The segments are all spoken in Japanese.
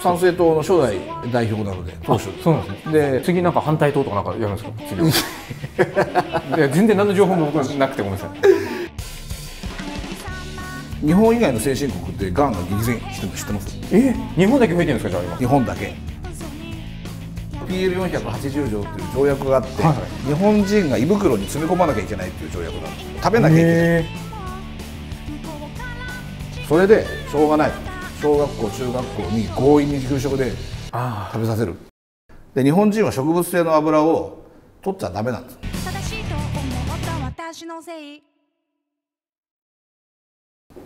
参政党の初代代表なので党首そうなんですね。で次なんか反対党とかなんかやるんですか？次。いや全然何の情報も僕なくてごめんなさい。日本以外の先進国ってがんが激減してるの知ってます？え？日本だけ増えてるんですかじゃあ今？日本だけ。PL480 条っていう条約があって、はい。日本人が胃袋に詰め込まなきゃいけないっていう条約なんです食べなきゃいけない。へそれでしょうがない小学校中学校に強引に給食であ食べさせる。で日本人は植物性の油を取っちゃダメなんです。正しいと思った私のせい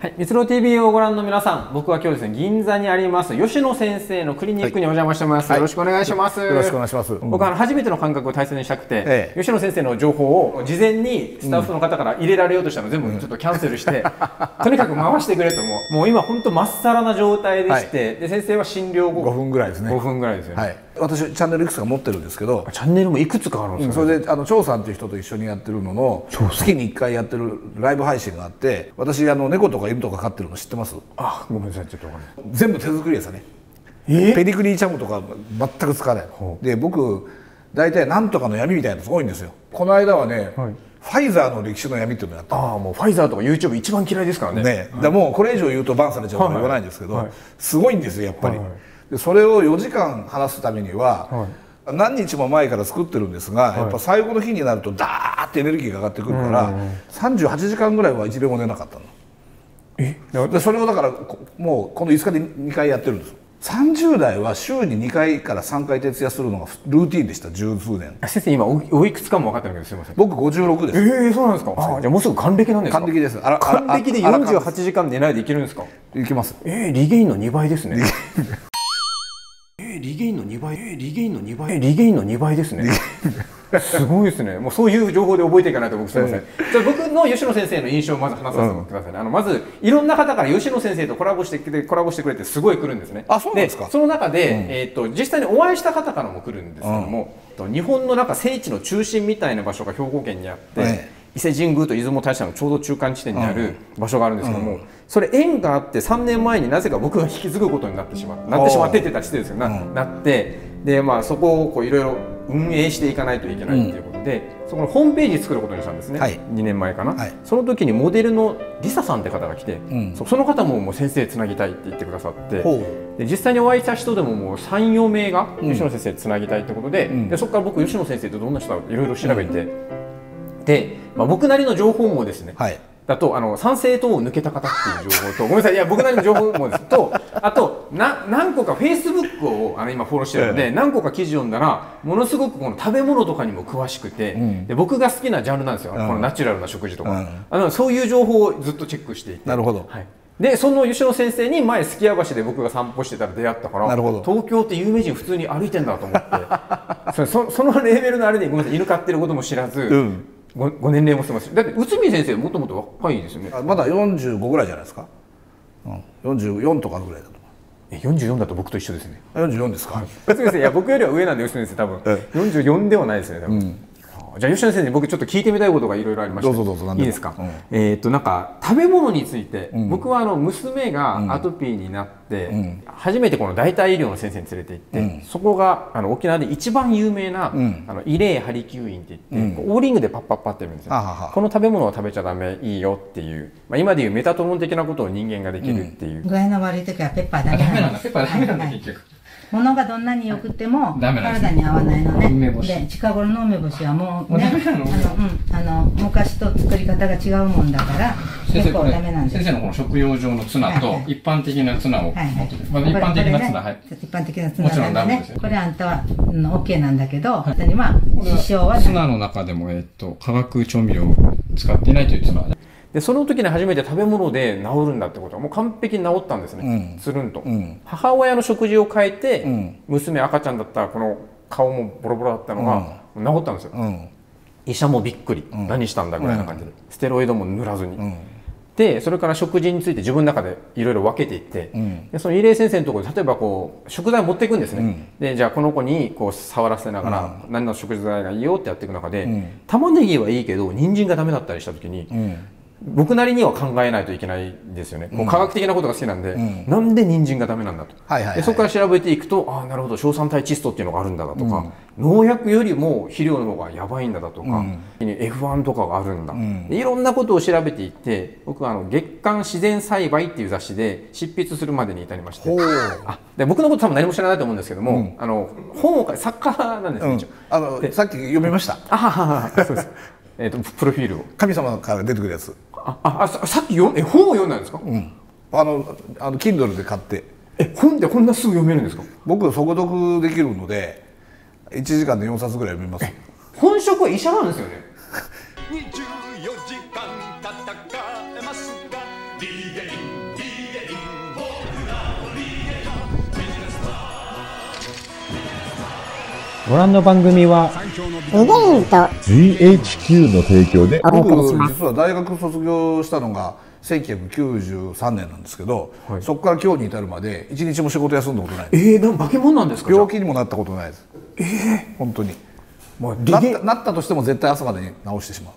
はい、みつろ TV をご覧の皆さん、僕は今日ですね、銀座にあります吉野先生のクリニックにお邪魔してます。はい。よろしくお願いします。よろしくお願いします。僕はあの初めての感覚を大切にしたくて、ええ。吉野先生の情報を事前にスタッフの方から入れられようとしたの全部ちょっとキャンセルして、とにかく回してくれともう、もう今本当まっさらな状態でして、で先生は診療後5分ぐらいですね。5分ぐらいですよね。はい私チャンネルいくつか持ってるんですけどチャンネルもいくつかあるんですか、それであの張さんという人と一緒にやってるのの月に1回やってるライブ配信があって私あの猫とか犬とか飼ってるの知ってます？あ、ごめんなさい、ちょっとわかんない。全部手作りですよね。え？ペディグリーチャムとか全く使わないほで僕大体なんとかの闇みたいなのすごいんですよ。この間はね、はい。ファイザーの歴史の闇っていうのをやったああ、もうファイザーとか YouTube 一番嫌いですからね。ね、だからもうこれ以上言うとバンされちゃうから言わないんですけど、はい。はい。すごいんですよやっぱり、はいはいでそれを4時間話すためには、は何日も前から作ってるんですが、やっぱ最後の日になるとダーってエネルギーが上がってくるから、38時間ぐらいは一秒も寝なかったの。え？でそれをだからこもうこの5日で2回やってるんです30代は週に2回から3回徹夜するのがルーティンでした十数年。先生今おおいくつかも分かってないけどす。みません。僕56です。ええそうなんですか？じゃあもうすぐ還暦なんですか？還暦です。あら還暦であらかん48時間寝ないでいけるんですか？いきます。ええリゲインの2倍ですね。ええリゲインの2倍。ええリゲインの2倍。ええリゲインの2倍ですね。すごいですね。もうそういう情報で覚えていかないと僕すみません。じゃあ僕の吉野先生の印象をまず話させてくださいね。あのまずいろんな方から吉野先生とコラボしてきてコラボしてくれてすごい来るんですね。あそうですかその中で、えっ、と実際にお会いした方からも来るんですけども、と日本のなんか聖地の中心みたいな場所が兵庫県にあって。ええ伊勢神宮と出雲大社のちょうど中間地点にある場所があるんですけども、それ縁があって3年前になぜか僕が引き継ぐことになってしまってなってしまってって言ったら失礼ですけどな,、なってで、まあ、そこをこういろいろ運営していかないといけないっていうことで、そこのホームページ作ることにしたんですね、はい。2年前かな、はい。その時にモデルのリサさんって方が来て、ん。そその方ももう先生つなぎたいって言ってくださってほで実際にお会いした人でももう34名が吉野先生つなぎたいってことで,、ん。でそこから僕吉野先生ってどんな人だろうっていろいろ調べて、で、まあ、僕なりの情報もですね、はいだとあの参政党を抜けた方っていう情報とごめんなさいいや僕なりの情報もです。と あとな何個かフェイスブックをあの今フォローしてるので、何個か記事読んだらものすごくこの食べ物とかにも詳しくて、で僕が好きなジャンルなんですよ、このナチュラルな食事とか、うん。あのそういう情報をずっとチェックしていて。なるほど。はい。でその吉野先生に前すき家橋で僕が散歩してたら出会ったからなるほど。東京って有名人普通に歩いてんだと思って。そのレベルのあれでごめんなさい犬飼ってることも知らず、んごご年齢もしてますだって内海先生もともと若いですよね。あまだ45ぐらいじゃないですか、うん、44とかぐらいだとえ44だと僕と一緒ですね。思う44ですか、内海先生いや僕よりは上なんで吉野先生多分。え44ではないですね多分、はあじゃあ吉野先生に僕ちょっと聞いてみたいことがいろいろありまして。どうぞどうぞいいですか、うん。えーっとなんか食べ物について、僕はあの娘がアトピーになって、ん。初めてこの代替医療の先生に連れて行って、そこがあの沖縄で一番有名な、ん。あのイレイハリキューインって言って、オーリングでパッパッパってやるんですよ。この食べ物は食べちゃダメいいよっていう、まあ、今でいうメタトロン的なことを人間ができるっていう、具合の悪い時はペッパーダメなんです。ペッパーダメなんだはいはい結局物がどんなに良くても体に合わないのね。で、近頃の梅干しはもうね、あの、うん、あの、昔と作り方が違うもんだから、結構ダメなんです。のこの食用上のツナとはい一般的なツナをはいはい。まず一般的なツナ、はいね一般的なツナもちろんなんでダメですよ。ねこれあんたは、うん、OK なんだけど、人には支障は。ツナの中でも、えっと、化学調味料を使っていないというツナ。でその時に初めて食べ物で治るんだってこと。はもう完璧に治ったんですね、うん。つるんと、ん。母親の食事を変えて、ん。娘赤ちゃんだったらこの顔もボロボロだったのが、治ったんですよ、うん。医者もびっくり、何したんだぐらいな感じで、ステロイドも塗らずに、ん。でそれから食事について自分の中でいろいろ分けていって、ん。でその入江先生のところで例えばこう食材を持っていくんですね、でじゃあこの子にこう触らせながら、何の食材がいいよってやっていく中で、ん。玉ねぎはいいけど人参がダメだったりした時に、うん僕なりには考えないといけないんですよね、こう科学的なことが好きなんで、なんで人参がダメなんだと、はいはいはい。でそこから調べていくとああなるほど硝酸体窒素っていうのがあるんだだとか、農薬よりも肥料の方がやばいんだだとか、F1 とかがあるんだ、でいろんなことを調べていって僕はあの月刊自然栽培っていう雑誌で執筆するまでに至りまして。あで僕のこと多分何も知らないと思うんですけども、あの本を書い作家なんですね、あのさっき読みました。あはははそうです。えっとプロフィールを。神様から出てくるやつあああささっき読んえ本を読んだんですか、あのあの Kindle で買って。え本ってこんなすぐ読めるんですか？僕速読できるので1時間で4冊ぐらい読みます。本職は医者なんですよね？24時間戦えますご覧の番組はリゲインと GHQ の提供でお送り僕します。実は大学卒業したのが1993年なんですけど、そこから今日に至るまで一日も仕事休んだことない。えー、なん化け物なんですか？病気にもなったことないです。ええ本当に。まあ、リなっゲたなったとしても絶対朝までに治してしまう。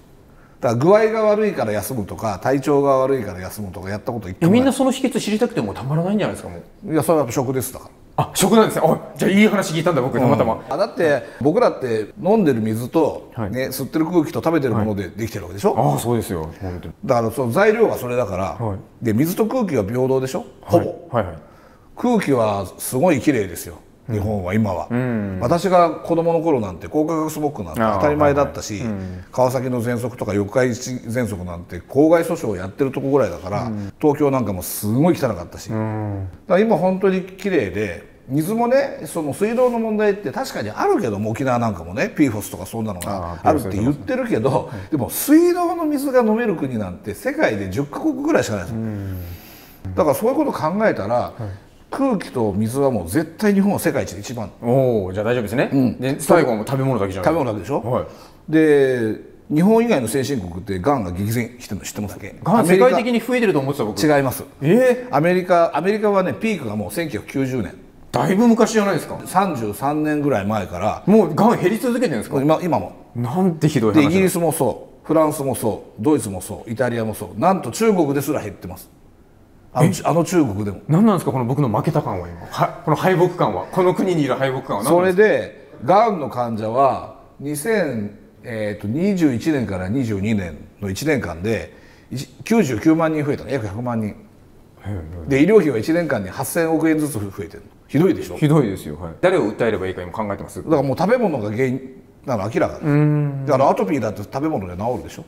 だから具合が悪いから休むとか体調が悪いから休むとかやったこと一えみん回もなないその秘訣知りたくてもたまらないんじゃないですかもう。いやそれはやっぱ食ですだからあ食なんですね。あじゃあいい話聞いたんだ僕たまたま、あだって僕らって飲んでる水と、はい。ね、吸ってる空気と食べてるものでできてるわけでしょ、ああそうですよだからその材料がそれだから、はい。で水と空気は平等でしょ？ほぼ、はいはい。空気はすごい綺麗ですよ日本は今は、私が子供の頃なんて高化学スモッグなんて当たり前だったし、川崎の喘息とか四日市喘息なんて公害訴訟をやってるとこぐらいだから、東京なんかもすごい汚かったし、だから今本当に綺麗で水もねその水道の問題って確かにあるけども沖縄なんかもね PFOS とかそんなのがあるって言ってるけど、でも水道の水が飲める国なんて世界で10カ国ぐらいしかないですよ、だからそういうこと考えたら、空気と水はもう絶対日本は世界一で一番。おおじゃあ大丈夫ですね、ん。で最後はもう食べ物だけじゃない食べ物だけでしょ、はい。で日本以外の先進国ってがんが激減してるの知ってますがん世界的に増えてると思ってた僕。違います。えアメリカアメリカはねピークがもう1990年。ー、だいぶ昔じゃないですか。33年ぐらい前から。もうがん減り続けてるんですか？今今も。なんてひどい話イギリスもそう。フランスもそう。ドイツもそう。イタリアもそう。なんと中国ですら減ってますあのあの中国でも。何なんですかこの僕の負けた感は今。はこの敗北感は。この国にいる敗北感は何それでがんの患者は2021年から22年の1年間で一99万人増えたの。約100万人。で医療費は1年間に8000億円ずつ増えてるの。ひどいでしょ？かひどいですよ、はい、誰を訴えればいいか今考えてます？だからもう食べ物が原因なの明らかですだからアトピーだって食べ物で治るでしょ？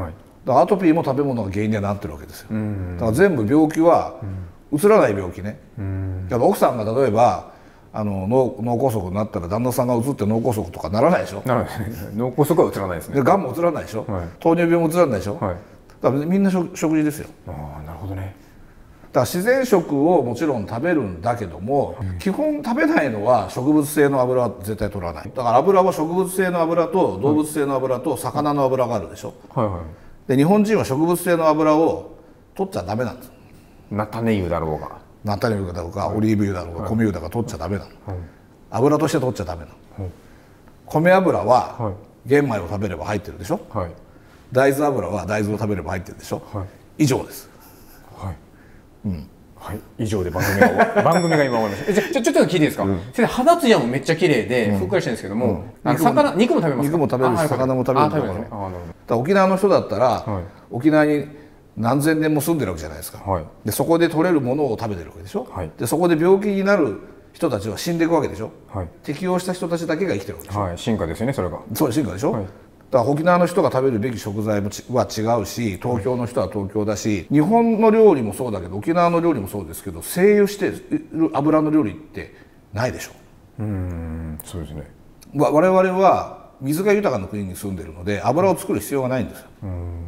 はいアトピーも食べ物が原因にはなってるわけですよ。だから全部病気はうつらない病気ね。だから奥さんが例えばあの脳脳梗塞になったら旦那さんがうつって脳梗塞とかならないでしょ。なので脳梗塞は映らないですね。でがんもうつらないでしょ、はい。糖尿病もうつらないでしょ、はい。だからみんな食食事ですよ。ああなるほどね。だから自然食をもちろん食べるんだけども、基本食べないのは植物性の油は絶対取らない。だから油は植物性の油と動物性の油と魚の油があるでしょ。はいはで日本人は植物性の油を取っちゃダメなんです。い菜種油だろうが。ナタリ油だろうが、オリーブ油だろうが、米油だろうが取っちゃダメなの、油として取っちゃダメなの、米油ははい。玄米を食べれば入ってるでしょ。はい。大豆油は大豆を食べれば入ってるでしょ、はい。以上です。はい。うん。はい。以上で番組が 番組が今終わりました。えじゃじゃちょっと聞いていいですか？先生肌ツヤもめっちゃ綺麗でふっくらしてるんですけども、あの肉も魚肉も食べますか？肉も食べるし魚も食べるあ食べ沖縄の人だったら、はい。沖縄に何千年も住んでるわけじゃないですか、はい。でそこで取れるものを食べてるわけでしょ、はい。でそこで病気になる人たちは死んでいくわけでしょ、はい。適応した人たちだけが生きてるわけでしょ、はい。進化ですよねそれが。そう進化でしょ、はい。だから沖縄の人が食べるべき食材もちは違うし東京の人は東京だし日本の料理もそうだけど沖縄の料理もそうですけど精油してる油の料理ってないでしょ。うん。そうですね。わ我々は水が豊かな国に住んでるので油を作る必要がないんですよ。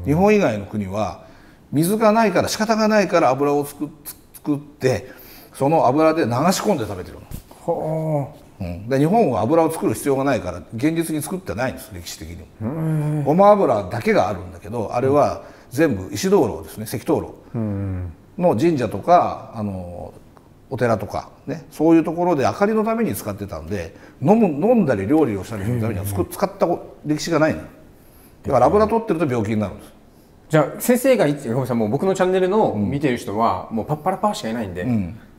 日本以外の国は水がないから仕方がないから油を作ってその油で流し込んで食べてるの、はう。ん、で日本は油を作る必要がないから現実に作ってないんです歴史的にも。ごま油だけがあるんだけどあれは全部石灯籠ですね石灯籠。の神社とかあのお寺とかねそういうところで明かりのために使ってたんで飲む飲んだり料理をしたりするためにはつく使った歴史がないのだから油取ってると病気になるんです。あ。じゃあ先生がいつごめんなさいもう僕のチャンネルの見てる人はもうパッパラパーしかいないんで、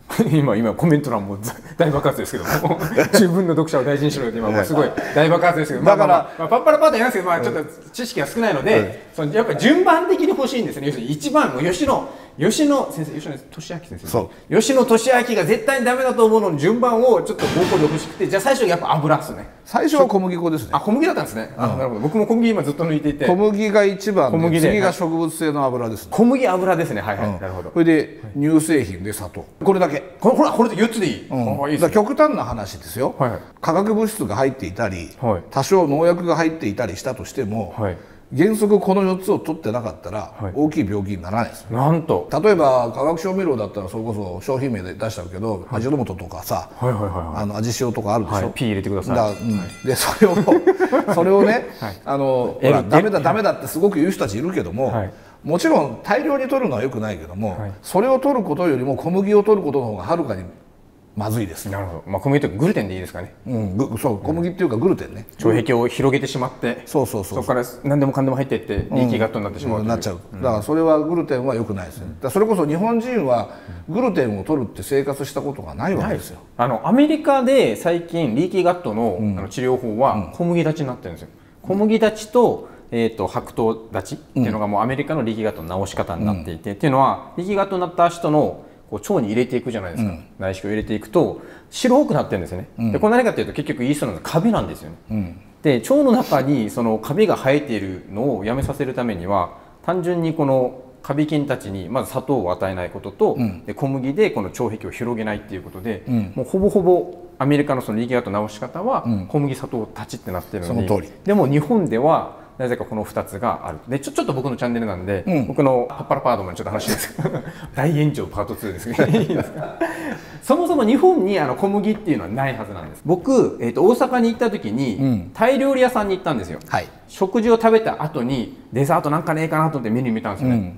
今今コメント欄も 大爆発ですけども 十分の読者を大事にしろよって今すごい大爆発ですけどだからまあまあまあ、パッパラパーって言いますけど、まあ、ちょっと知識が少ないので、そのやっぱり順番的に欲しいんですね。要するに一番吉野吉野先生吉野俊明先生そ吉野俊明が絶対にダメだと思うのに順番をちょっと合コンで欲しくてじゃあ最初やっぱ油っすね。最初は小麦粉ですね。あ小麦だったんですね、あなるほど。僕も小麦今ずっと抜いていて。小麦が一番小麦次が植物性の油ですね。小麦油ですね。はいはい、うん。なるほど。それで乳製品で砂糖。これだけ。これほらこれで4つでいい、うん。あいい極端な話ですよ、はいはい。化学物質が入っていたり、はい。多少農薬が入っていたりしたとしても、はい原則この4つを取ってなかったら、はい。大きい病気にならないです。よなんと。例えば化学調味料だったらそれこそ商品名で出しちゃうけど、味の素とかさ、はいはいはいはい。あの味塩とかあるでしょ、はい。ピー入れてください。だうんでそれを それをね、あのほらえダメだダメだってすごく言う人たちいるけども、はい。もちろん大量に取るのはよくないけども、はい。それを取ることよりも小麦を取ることの方がはるかにまずいです、なるほど、まあ、小麦というかグルテンでいいですかね。うん、ぐそう小麦っていうかグルテンね、腸壁を広げてしまって、そうそうそうそこから何でもかんでも入っていってリーキーガットになってしまうといなっちゃう。だからそれはグルテンは良くないですね。だそれこそ日本人はグルテンを取るって生活したことがないわけですよ。あのアメリカで最近リーキーガットの,、あの治療法は小麦立ちになってるんですよ。小麦立ちと,、えー、と白桃立ちっていうのがもうアメリカのリーキーガットの治し方になっていて、っていうのはリーキーガットになった人のこう腸に入れていくじゃないですか、内視鏡を入れていくと白くなってるんですよね、でこれ何かっていうと結局イーストのカビなんですよね、で腸の中にそのカビが生えているのをやめさせるためには単純にこのカビ菌たちにまず砂糖を与えないことと、で小麦でこの腸壁を広げないっていうことで、もうほぼほぼアメリカのその力学の治し方は小麦砂糖立ちってなってるのに、その通り。でも日本ではなぜかこの2つがある。でちょちょっと僕のチャンネルなんで、僕のパッパラパードもちょっと話ですけど 大炎上パート2ですけど。いいですか？そもそも日本にあの小麦っていうのはないはずなんです。僕、えー、と大阪に行った時に、タイ料理屋さんに行ったんですよ、はい。食事を食べた後にデザートなんかねえかなと思ってメニュー見たんですよね、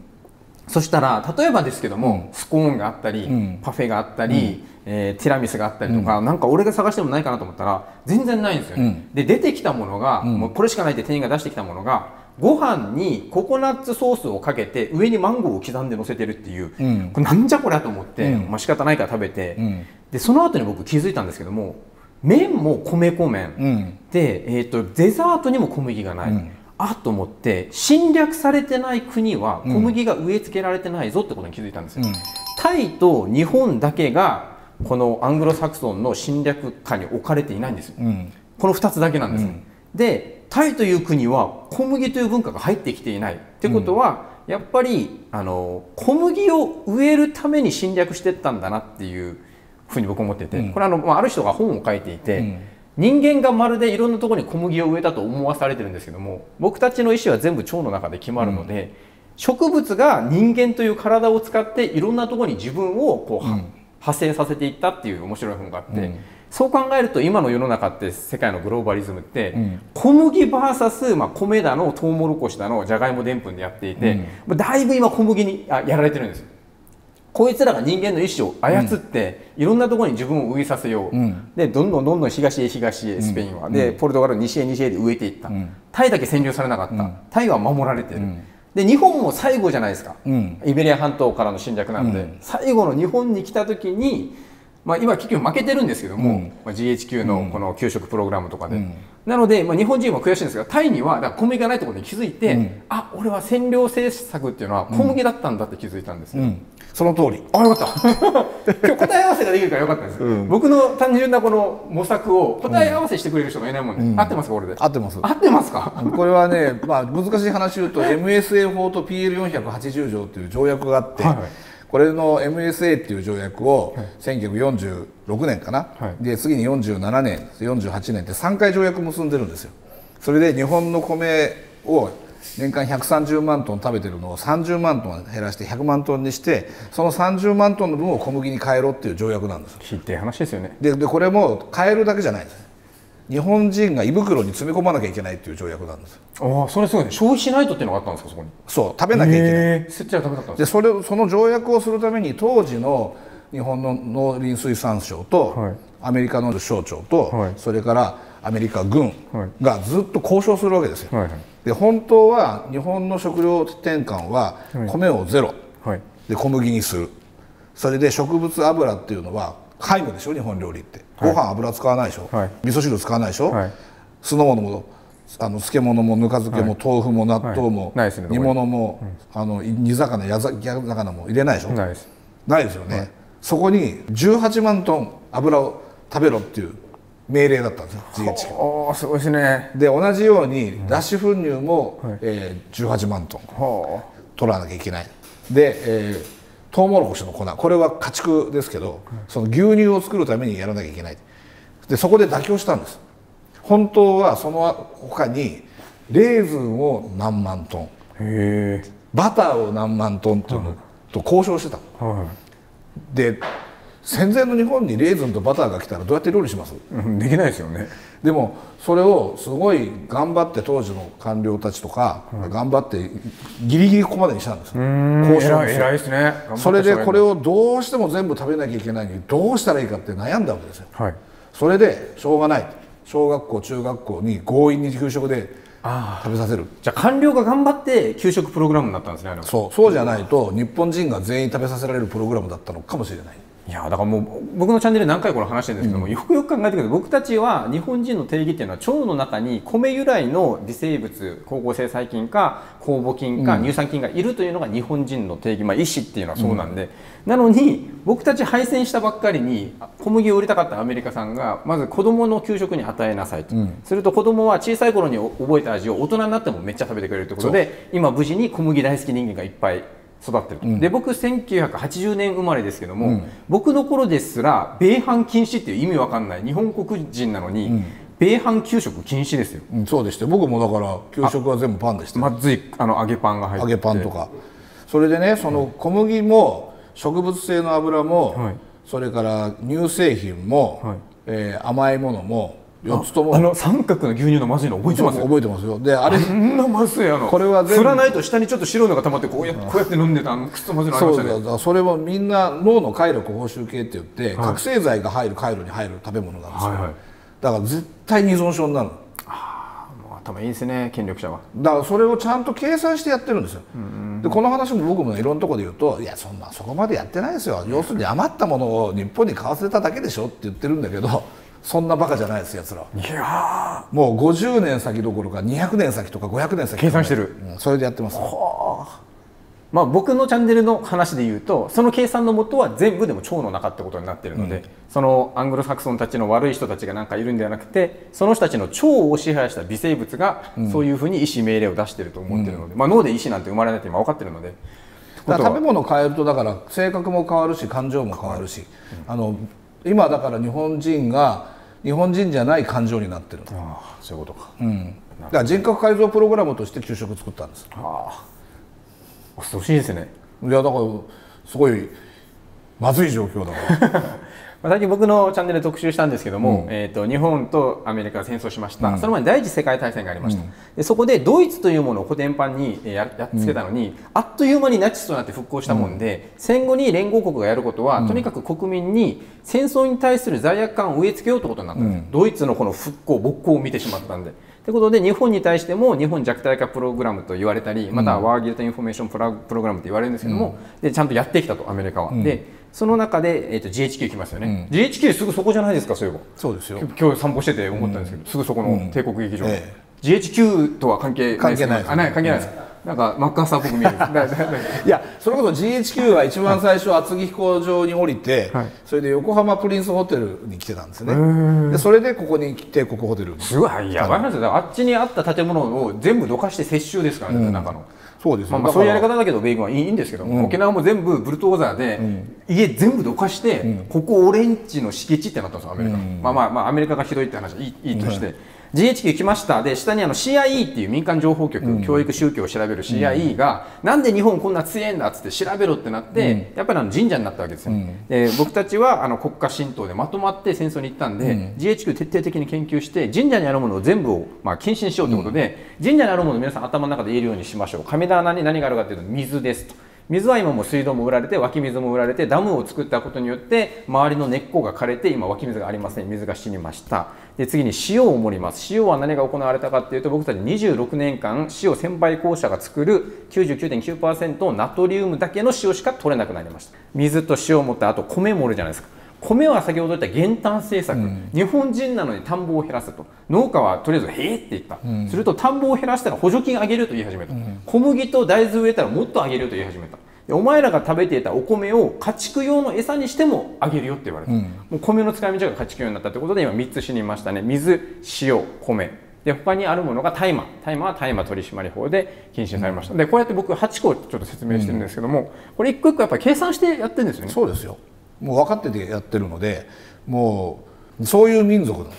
そしたら例えばですけども、スコーンがあったり、パフェがあったり、えーティラミスがあったりとか、なんか俺が探してもないかなと思ったら全然ないんですよね、で出てきたものが、もうこれしかないって店員が出してきたものがご飯にココナッツソースをかけて上にマンゴーを刻んで乗せてるっていう、これなんじゃこりゃと思って、まあ仕方ないから食べて、でその後に僕気づいたんですけども麺も米粉麺、で、えー、とデザートにも小麦がない、あと思って侵略されてない国は小麦が植え付けられてないぞってことに気づいたんですよ、タイと日本だけがこのアングロサクソンの侵略下に置かれていないんですよ、この2つだけなんですね、でタイという国は小麦という文化が入ってきていない。ってことは、やっぱりあの小麦を植えるために侵略していったんだなっていうふうに僕は思ってて、これはあの、まあ、ある人が本を書いていて、人間がまるでいろんなところに小麦を植えたと思わされてるんですけども僕たちの意思は全部腸の中で決まるので、植物が人間という体を使っていろんなところに自分をこう、は派生させていったっていう面白い本があって、そう考えると今の世の中って世界のグローバリズムって、小麦 VS、まあ、米だのトウモロコシだのじゃがいもでんぷんでやっていて、まあだいぶ今小麦にあやられてるんですよ。こいつらが人間の意思を操って、いろんなところに自分を植えさせよう、でどんどんどんどん東へ東へスペインは、でポルトガル西へ西へで植えていった、タイだけ占領されなかった、タイは守られてる、で日本も最後じゃないですか、イベリア半島からの侵略なんで、最後の日本に来た時に、まあ、今結局負けてるんですけども、まあ、GHQ のこの給食プログラムとかで、なので、まあ、日本人も悔しいんですがタイには小麦がないところに気づいて、あ俺は占領政策っていうのは小麦だったんだって気づいたんですよ、その通り。あよかった。今日答え合わせができるからよかったです、僕の単純なこの模索を答え合わせしてくれる人がいないもんで、合ってますかこれで？合ってます。合ってますか？これはね、まあ、難しい話言うと MSA 法と PL480 条という条約があって、はいはいこれの MSA っていう条約を1946年かな、はい。で次に47年48年って3回条約結んでるんですよ。それで日本の米を年間130万トン食べてるのを30万トン減らして100万トンにしてその30万トンの分を小麦に変えろっていう条約なんですひってえ話ですよね。ででこれも変えるだけじゃないんです日本人が胃袋に詰め込まなきゃいけないっていう条約なんです。ああそれすごいね。消費しないとっていうのがあったんですかそこに。そう食べなきゃいけない。へえ捨てちゃダメだったんですでそれをその条約をするために当時の日本の農林水産省と、はい。アメリカの省庁と、はい。それからアメリカ軍はい。がずっと交渉するわけですよ。はいはい。でで本当は日本の食料転換は米をゼロ、はい。で小麦にする。それで植物油っていうのは皆無でしょ日本料理ってご飯油使わないでしょ、はい。味噌汁使わないでしょ、はい。酢の物もあの漬物もぬか漬けも、豆腐も納豆も、はいないですね煮物も、あの煮魚やざ焼魚も入れないでしょ？ないです。ないですよね、そこに18万トン油を食べろっていう命令だったんですよ GHQ おおすごいですね。で同じように脱脂粉乳も、えー18万トンは取らなきゃいけない。で、えー、トウモロコシの粉。これは家畜ですけど、その牛乳を作るためにやらなきゃいけない。でそこで妥協したんです。本当はその他にレーズンを何万トン。バターを何万トンっていうのと交渉してたはで戦前の日本にレーズンとバターが来たらどうやって料理します？いうんできないですよねでもそれをすごい頑張って当時の官僚たちとか、頑張ってギリギリここまでにしたんです交渉偉いですね。それでこれををどうしても全部食べなきゃいけないのにどうしたらいいかって悩んだわけですよ。はい。それでしょうがない。小学校中学校に強引に給食で食べさせる。じゃあ官僚が頑張って給食プログラムになったんですねそう。そうじゃないと日本人が全員食べさせられるプログラムだったのかもしれないいやだからもう僕のチャンネルで何回これ話してるんですけども、よくよく考えてください。僕たちは日本人の定義っていうのは腸の中に米由来の微生物光合成細菌か酵母菌か乳酸菌がいるというのが日本人の定義、まあ、医師っていうのはそうなんで、なのに僕たち敗戦したばっかりにあ小麦を売りたかったアメリカさんがまず子供の給食に与えなさいと、すると子供は小さい頃に覚えた味を大人になってもめっちゃ食べてくれるということで今無事に小麦大好き人間がいっぱい育ってると、で僕1980年生まれですけども、僕の頃ですら米飯禁止っていう意味わかんない日本国人なのに、米飯給食禁止ですよ。うんそうでして僕もだから給食は全部パンでしたよ。まずいあの揚げパンが入って揚げパンとか。それでねその小麦も植物性の油も、はい。それから乳製品も、はい。えー甘いものも4つともあの三角の牛乳のまずいの覚えてます？覚えてますよ。であれこんなまずいあのこれは全部振らないと下にちょっと白いのが溜まってこうやってこうやって飲んでたあのくっそまずいのありそうだましたねだそれもみんな脳の快力報酬系って言って、覚醒剤が入る回路に入る食べ物なんですよ、はいはい。だから絶対に依存症になるもう頭いいですね権力者は。だからそれをちゃんと計算してやってるんですよ、でこの話も僕もいろんなところで言うといやそんなそこまでやってないですよ。要するに余ったものを日本に買わせただけでしょって言ってるんだけどそんなバカじゃないですやつらは。いやもう50年先どころか200年先とか500年先計算してる。うんそれでやってますまあ、僕のチャンネルの話で言うとその計算のもとは全部でも腸の中ってことになっているので、そのアングロサクソンたちの悪い人たちがなんかいるんではなくてその人たちの腸を支配した微生物がそういうふうに意思命令を出していると思っているので、まあ、脳で意思なんて生まれないって今分かってるので。食べ物を変えるとだから性格も変わるし感情も変わるし、あの今だから日本人が日本人じゃない感情になってる、ああそういうことか、うん、だから人格改造プログラムとして給食作ったんです。恐ろしいですね。いやだからすごいまずい状況だから まあ最近僕のチャンネルで特集したんですけども、えー、と日本とアメリカが戦争しました、その前に第一次世界大戦がありました、でそこでドイツというものをコテンパンにえーややっつけたのに、あっという間にナチスとなって復興したもんで、戦後に連合国がやることは、とにかく国民に戦争に対する罪悪感を植え付けようということになったんです、ドイツのこの復興勃興を見てしまったんで。ということで日本に対しても日本弱体化プログラムと言われたりまたは War Guilt Information Pro- Program と言われるんですけども、でちゃんとやってきたとアメリカは。でその中で、えー、と GHQ 来ますよね、GHQ すぐそこじゃないですかそういえば。そうですよ。今日散歩してて思ったんですけど、すぐそこの帝国劇場、え GHQ とは関係ないです関係ないです。あない関係ないです、なんかマッカーサーっぽく見える。いやそれこそ GHQ は一番最初厚木飛行場に降りて、はい。それで横浜プリンスホテルに来てたんですね。でそれでここに帝国ホテルに。すごいやばい話あっちにあった建物を全部どかして接収ですからね、中の。そうですよ、まあ、そういうやり方だけど米軍はいいんですけど、沖縄も全部ブルトーザーで、家全部どかして、ここオレンジの敷地ってなったんですよアメリカ、まあまあまあアメリカがひどいって話はいいいいとして、GHQ 来ました。で下にあの CIA っていう民間情報局、教育宗教を調べる CIA が、なんで日本こんな強いんだっつって調べろってなって、やっぱりあの神社になったわけですよ、で僕たちはあの国家神道でまとまって戦争に行ったんで、GHQ 徹底的に研究して神社にあるものを全部を、まあ、禁止にしようということで、神社にあるものを皆さん頭の中で言えるようにしましょう。神棚に何があるかというと水ですと水は今も水道も売られて湧き水も売られてダムを作ったことによって周りの根っこが枯れて今湧き水がありません。水が死にました。で次に塩を盛ります。塩は何が行われたかっていうと僕たち26年間塩専売公社が作る99.9%ナトリウムだけの塩しか取れなくなりました。水と塩を持ってあと米盛るじゃないですか。米は先ほど言った減反政策、日本人なのに田んぼを減らすと。農家はとりあえず「へえ」って言った、すると田んぼを減らしたら補助金あげると言い始めた、小麦と大豆植えたらもっとあげると言い始めた。でお前らが食べていたお米を家畜用の餌にしてもあげるよって言われた、もう米の使い道が家畜用になったということで今3つ死にましたね。水塩米。で他にあるものが大麻。大麻は大麻取締法で禁止されました、でこうやって僕8個ちょっと説明してるんですけども、これ一個一個やっぱり計算してやってるんですよね。そうですよもう分かっててやってるのでもうそういう民族なの。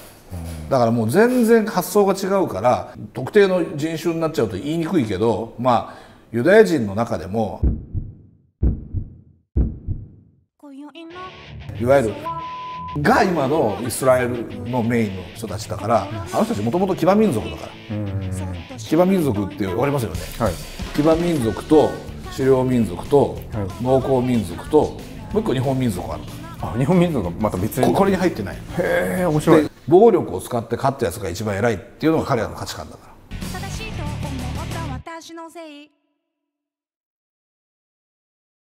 だからもう全然発想が違うから特定の人種になっちゃうと言いにくいけどまあユダヤ人の中でもいわゆるが今のイスラエルのメインの人たちだからあの人たちもともと騎馬民族だから。騎馬民族って言われますよね。はい。騎馬民族と狩猟民族と農耕民族ともう一個日本民族があるあ日本民族がまた別に。ここれに入ってない。へえ面白い。で暴力を使って勝ったやつが一番偉いっていうのが彼らの価値観だから。正しいと思った私のせい